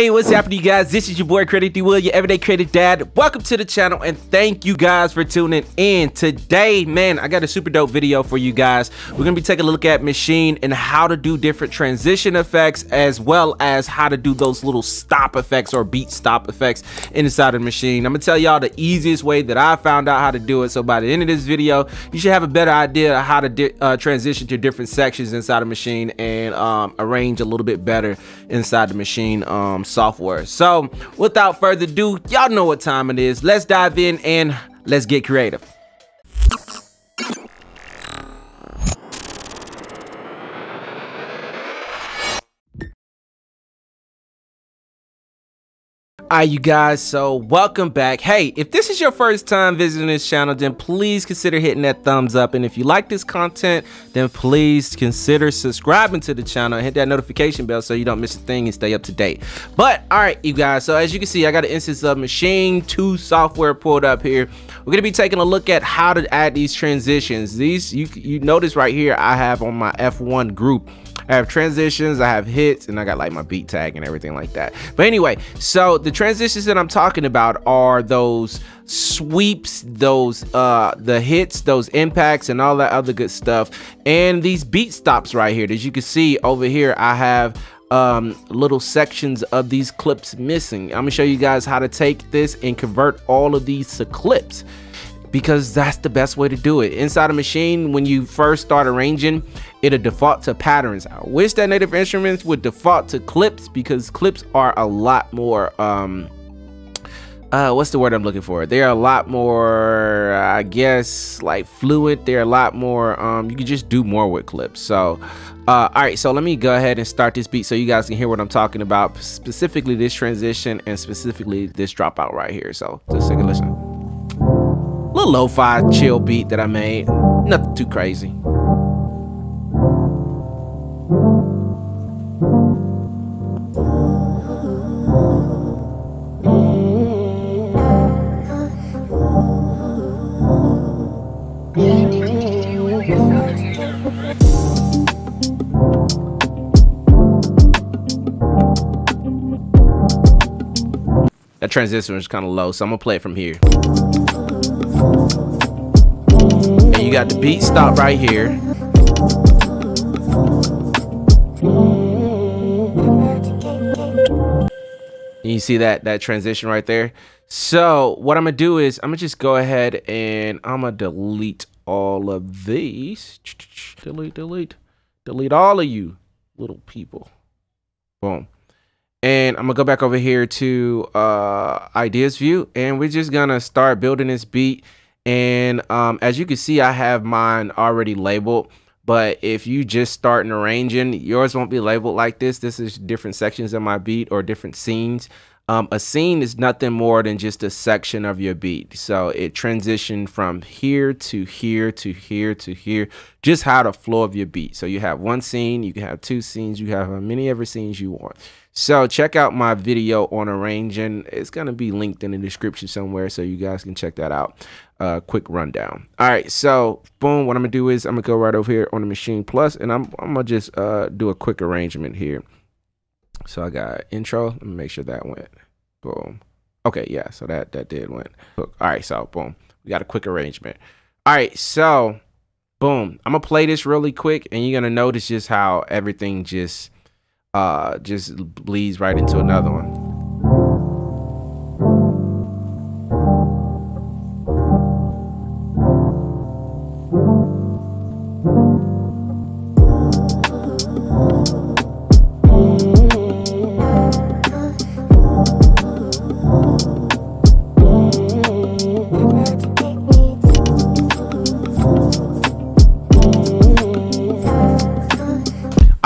Hey, what's happening, you guys? This is your boy Creative D'Will, your everyday credit dad. Welcome to the channel, and thank you guys for tuning in. Today, man, I got a super dope video for you guys. We're gonna be taking a look at Maschine and how to do different transition effects, as well as how to do those little stop effects or beat stop effects inside of Maschine. I'm gonna tell y'all the easiest way that I found out how to do it. So by the end of this video, you should have a better idea of how to uh, transition to different sections inside of Maschine and um, arrange a little bit better inside the Maschine. Um, software. So without further ado, y'all know what time it is. Let's dive in and let's get creative. Alright you guys, so welcome back. Hey, if this is your first time visiting this channel, then please consider hitting that thumbs up. And if you like this content, then please consider subscribing to the channel and hit that notification bell so you don't miss a thing and stay up to date. But alright you guys, so as you can see, I got an instance of Maschine 2 software pulled up here. We're gonna be taking a look at how to add these transitions. These, you, you notice right here, I have on my F1 group I have transitions, I have hits, and I got like my beat tag and everything like that. But anyway, so the transitions that I'm talking about are those sweeps, those uh the hits, those impacts, and all that other good stuff. And these beat stops right here. As you can see over here, I have um, little sections of these clips missing. I'm gonna show you guys how to take this and convert all of these to clips because that's the best way to do it. Inside a Maschine, when you first start arranging, it'll default to patterns. I wish that Native Instruments would default to clips because clips are a lot more, um, uh, what's the word I'm looking for? They're a lot more, I guess, like fluid. They're a lot more, um, you can just do more with clips. So, uh, all right, so let me go ahead and start this beat so you guys can hear what I'm talking about, specifically this transition and specifically this dropout right here. So just take a listen little lo-fi chill beat that I made. Nothing too crazy. That transition was kind of low, so I'm gonna play it from here. You got the beat stop right here. You see that that transition right there. So what I'm gonna do is I'm gonna just go ahead and I'm gonna delete all of these. Delete, delete, delete all of you little people. Boom. And I'm gonna go back over here to uh, ideas view and we're just gonna start building this beat. And um, as you can see, I have mine already labeled. But if you just start arranging, yours won't be labeled like this. This is different sections of my beat or different scenes. Um, a scene is nothing more than just a section of your beat. So it transitioned from here to here to here to here, just how the flow of your beat. So you have one scene, you can have two scenes, you have as many ever scenes you want. So check out my video on arranging. It's going to be linked in the description somewhere so you guys can check that out. Uh, quick rundown. All right, so boom, what I'm going to do is I'm going to go right over here on the Maschine Plus and I'm, I'm going to just uh, do a quick arrangement here. So I got intro. Let me make sure that went. Boom. Okay, yeah. So that that did went. All right, so boom. We got a quick arrangement. All right, so boom. I'm gonna play this really quick, and you're gonna notice just how everything just uh just bleeds right into another one.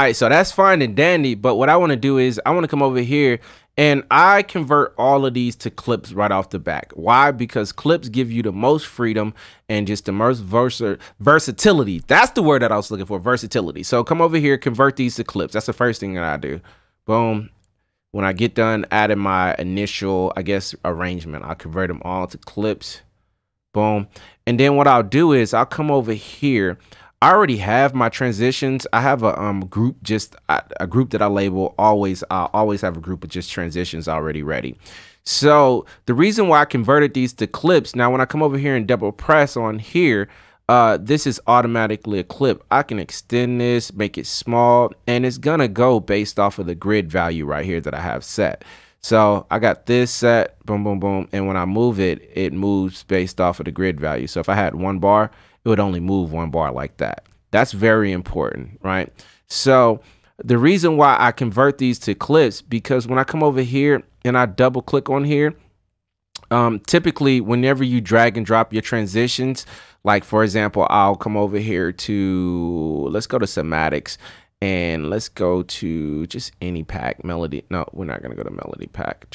All right, so that's fine and dandy, but what I want to do is I want to come over here and I convert all of these to clips right off the back. Why? Because clips give you the most freedom and just the most vers versatility. That's the word that I was looking for, versatility. So come over here, convert these to clips. That's the first thing that I do. Boom. When I get done adding my initial, I guess, arrangement, I'll convert them all to clips. Boom. And then what I'll do is I'll come over here I already have my transitions. I have a um group just a group that I label always. I always have a group of just transitions already ready. So the reason why I converted these to clips. Now, when I come over here and double press on here, uh, this is automatically a clip. I can extend this, make it small, and it's gonna go based off of the grid value right here that I have set. So I got this set, boom, boom, boom. And when I move it, it moves based off of the grid value. So if I had one bar, would only move one bar like that. That's very important, right? So the reason why I convert these to clips, because when I come over here and I double click on here, um, typically whenever you drag and drop your transitions, like for example, I'll come over here to, let's go to somatics and let's go to just any pack melody. No, we're not going to go to melody pack.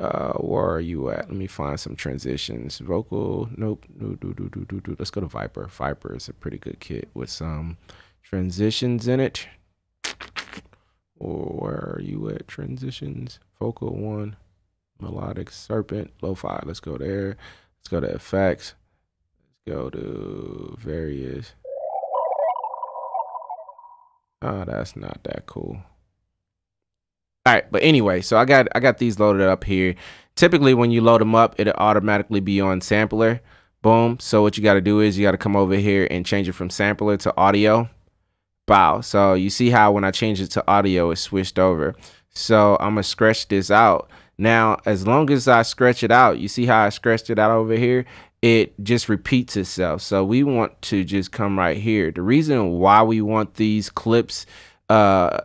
Uh, where are you at? Let me find some transitions. Vocal, nope. No, do, do, do, do, do. Let's go to Viper. Viper is a pretty good kit with some transitions in it. Where are you at? Transitions, vocal one, melodic serpent, lo-fi. Let's go there. Let's go to effects. Let's go to various. Oh, that's not that cool. All right, but anyway, so I got I got these loaded up here. Typically, when you load them up, it'll automatically be on sampler. Boom. So what you got to do is you got to come over here and change it from sampler to audio. Bow. So you see how when I change it to audio, it switched over. So I'm gonna scratch this out. Now, as long as I scratch it out, you see how I scratched it out over here? it just repeats itself. So we want to just come right here. The reason why we want these clips uh,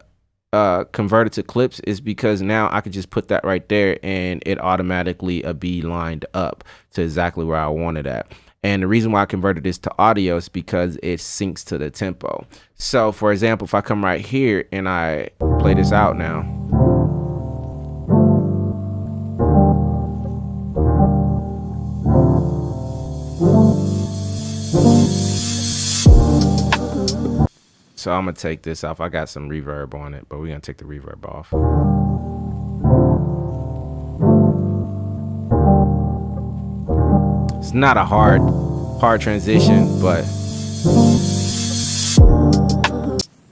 uh, converted to clips is because now I can just put that right there and it automatically uh, be lined up to exactly where I wanted at. And the reason why I converted this to audio is because it syncs to the tempo. So for example, if I come right here and I play this out now. So I'm gonna take this off. I got some reverb on it, but we're gonna take the reverb off. It's not a hard, hard transition, but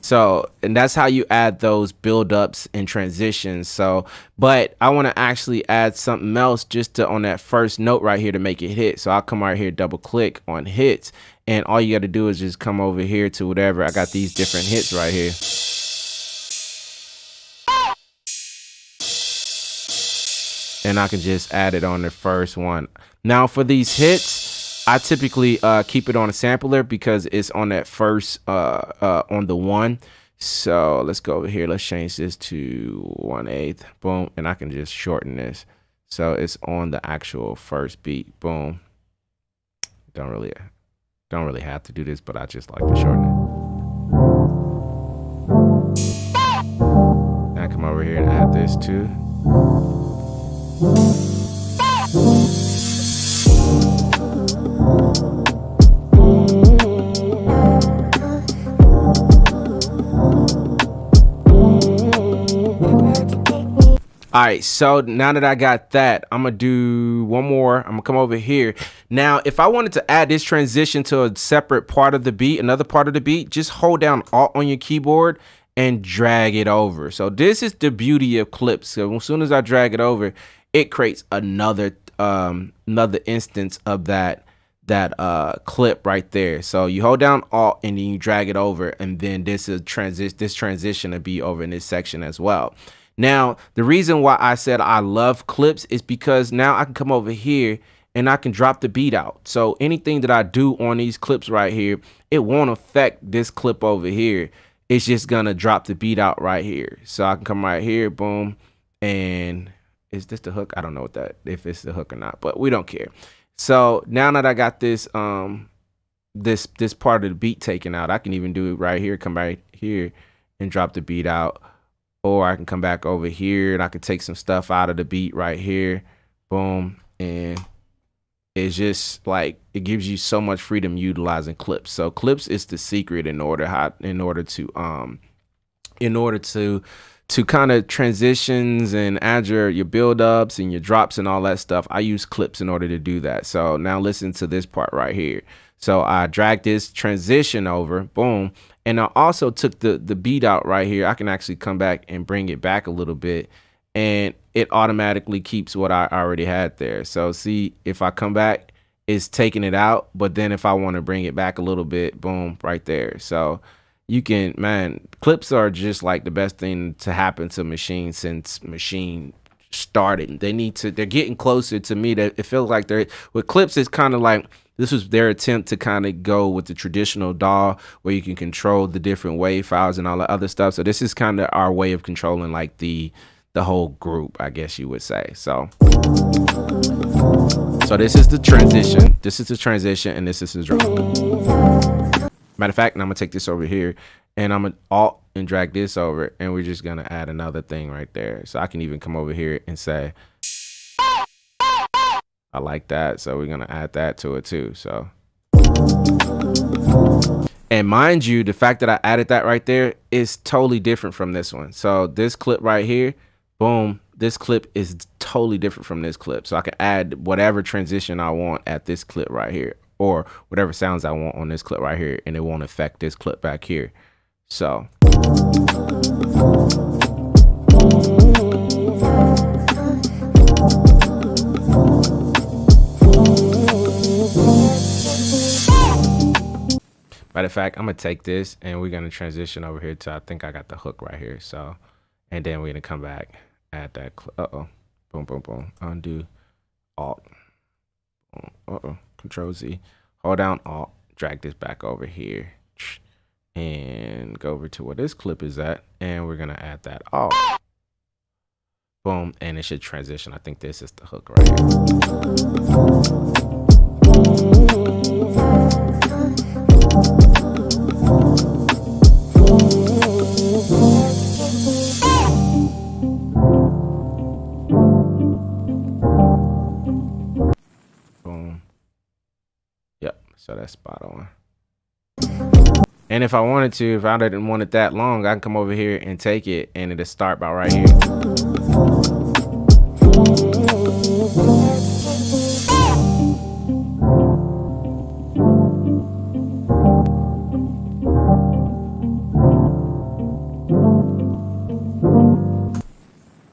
so, and that's how you add those buildups and transitions. So, but I want to actually add something else just to on that first note right here to make it hit. So I'll come right here, double click on hits, and all you got to do is just come over here to whatever. I got these different hits right here. And I can just add it on the first one. Now for these hits, I typically uh, keep it on a sampler because it's on that first uh, uh, on the one. So let's go over here. Let's change this to one eighth. Boom, and I can just shorten this. So it's on the actual first beat. Boom. Don't really, don't really have to do this, but I just like to shorten it. Now come over here and add this too. All right, so now that I got that, I'm gonna do one more. I'm gonna come over here. Now, if I wanted to add this transition to a separate part of the beat, another part of the beat, just hold down Alt on your keyboard and drag it over. So this is the beauty of clips. So as soon as I drag it over, it creates another um, another instance of that that uh, clip right there. So you hold down Alt and then you drag it over, and then this is transition. This transition to be over in this section as well. Now, the reason why I said I love clips is because now I can come over here and I can drop the beat out. So anything that I do on these clips right here, it won't affect this clip over here. It's just gonna drop the beat out right here. So I can come right here, boom, and is this the hook? I don't know what that if it's the hook or not, but we don't care. So now that I got this um this this part of the beat taken out, I can even do it right here, come right here and drop the beat out or I can come back over here and I can take some stuff out of the beat right here. Boom. And it's just like it gives you so much freedom utilizing clips. So clips is the secret in order how in order to um in order to to kind of transitions and add your your build ups and your drops and all that stuff. I use clips in order to do that. So now listen to this part right here. So I dragged this transition over, boom. And I also took the, the beat out right here. I can actually come back and bring it back a little bit and it automatically keeps what I already had there. So see, if I come back, it's taking it out. But then if I want to bring it back a little bit, boom, right there. So you can, man, clips are just like the best thing to happen to Maschine since Maschine started. They need to, they're getting closer to me. That it feels like they're, with clips, it's kind of like, this was their attempt to kind of go with the traditional DAW where you can control the different wave files and all the other stuff. So this is kind of our way of controlling like the, the whole group, I guess you would say. So, so this is the transition. This is the transition, and this is the drum. Matter of fact, and I'm gonna take this over here, and I'm gonna alt and drag this over, and we're just gonna add another thing right there. So I can even come over here and say, I like that. So we're gonna add that to it too. So. And mind you, the fact that I added that right there is totally different from this one. So this clip right here, boom, this clip is totally different from this clip. So I can add whatever transition I want at this clip right here or whatever sounds I want on this clip right here and it won't affect this clip back here. So Matter of fact, I'm gonna take this and we're gonna transition over here to I think I got the hook right here. So and then we're gonna come back at that. Uh oh. Boom, boom, boom. Undo. Alt. Uh oh. Control Z. Hold down Alt. Drag this back over here. And go over to where this clip is at. And we're to add that Alt. Boom. And it should transition. I think this is the hook right here. And if I wanted to, if I didn't want it that long, I can come over here and take it and it'll start by right here.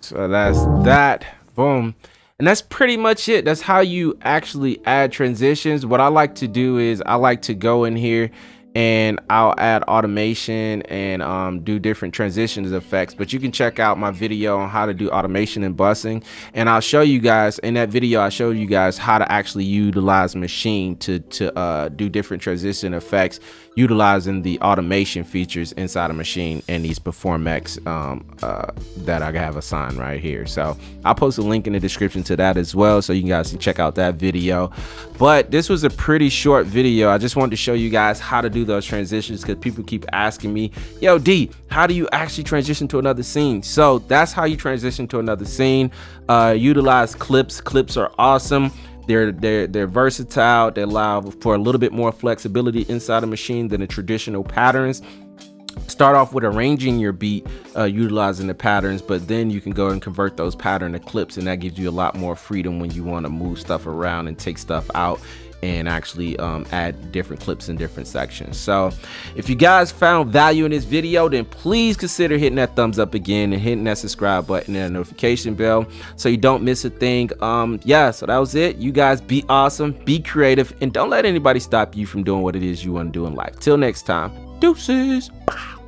So that's that. Boom. And that's pretty much it. That's how you actually add transitions. What I like to do is I like to go in here and I'll add automation and um, do different transitions effects. But you can check out my video on how to do automation and busing. And I'll show you guys in that video, I showed you guys how to actually utilize Maschine to, to uh, do different transition effects utilizing the automation features inside a Maschine and these Perform FX um, uh, that I have assigned right here. So I'll post a link in the description to that as well. So you guys can check out that video. But this was a pretty short video. I just wanted to show you guys how to do those transitions because people keep asking me, yo, D, how do you actually transition to another scene? So that's how you transition to another scene. Uh, utilize clips. Clips are awesome. They're they're they're versatile. They allow for a little bit more flexibility inside a Maschine than the traditional patterns. Start off with arranging your beat, uh, utilizing the patterns, but then you can go and convert those pattern to clips, and that gives you a lot more freedom when you want to move stuff around and take stuff out and actually um, add different clips in different sections. So if you guys found value in this video, then please consider hitting that thumbs up again and hitting that subscribe button and that notification bell so you don't miss a thing. Um, yeah, so that was it. You guys be awesome, be creative, and don't let anybody stop you from doing what it is you want to do in life. Till next time, deuces. Bye.